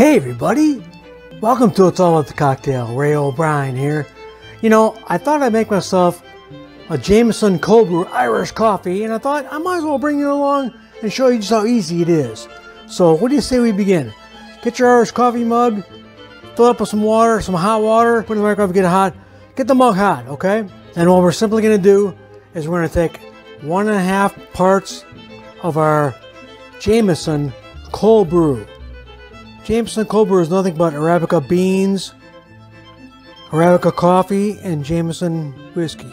Hey everybody! Welcome to It's All About the Cocktail. Ray O'Brien here. You know, I thought I'd make myself a Jameson cold brew Irish coffee, and I thought I might as well bring you along and show you just how easy it is. So, what do you say we begin? Get your Irish coffee mug, fill it up with some water, some hot water, put it in the microwave, get it hot. Get the mug hot, okay? And what we're simply going to do is we're going to take one and a half parts of our Jameson cold brew. Jameson cold brew is nothing but Arabica beans, Arabica coffee, and Jameson whiskey.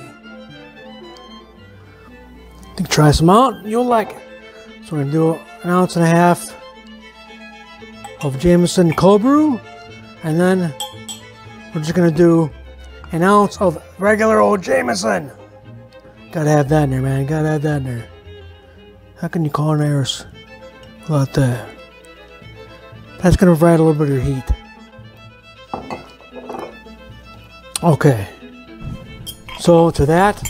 Think try some out, you'll like it. So we're gonna do an ounce and a half of Jameson cold brew, and then we're just gonna do an ounce of regular old Jameson. Gotta have that in there, man. Gotta have that in there. How can you call an Irish without that? That's going to provide a little bit of heat. Okay. So to that,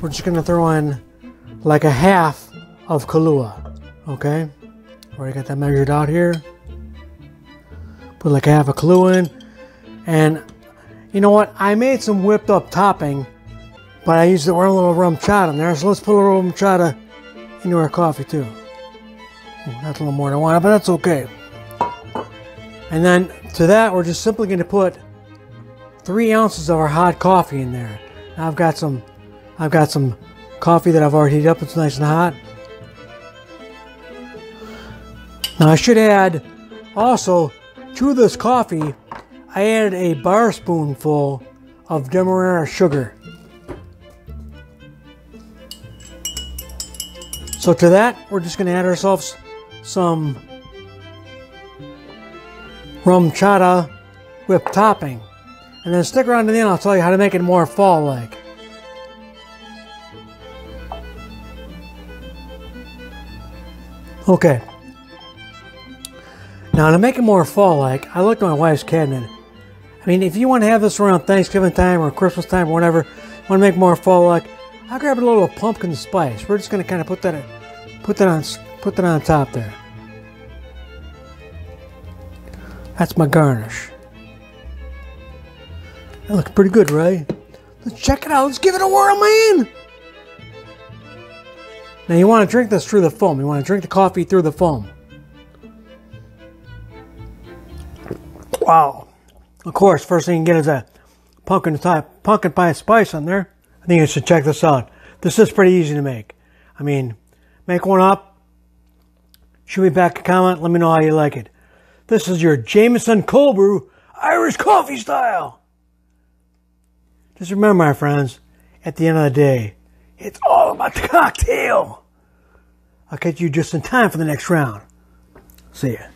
we're just going to throw in like a half of Kahlua. Okay. Already got that measured out here. Put like a half of Kahlua in. And you know what? I made some whipped up topping, but I used a little RumChata in there. So let's put a little RumChata into our coffee too. Hmm, that's a little more than I wanted, but that's okay. And then to that, we're just simply going to put three ounces of our hot coffee in there. Now I've got some, I've got some coffee that I've already heated up. It's nice and hot. Now I should add also to this coffee, I added a bar spoonful of demerara sugar. So to that, we're just going to add ourselves some RumChata whip topping. And then stick around to the end, I'll tell you how to make it more fall-like. Okay. Now to make it more fall-like, I looked at my wife's cabinet. I mean, if you want to have this around Thanksgiving time or Christmas time or whatever, want to make more fall-like, I'll grab a little pumpkin spice. We're just going to kind of put that, put that on, put that on top there. That's my garnish. That looks pretty good, right? Let's check it out. Let's give it a whirl, man. Now you want to drink this through the foam. You want to drink the coffee through the foam. Wow. Of course, first thing you get is a pumpkin type pumpkin pie spice on there. I think you should check this out. This is pretty easy to make. I mean, make one up. Shoot me back a comment. Let me know how you like it. This is your Jameson cold brew Irish coffee style. Just remember, my friends, at the end of the day, it's all about the cocktail. I'll catch you just in time for the next round. See ya.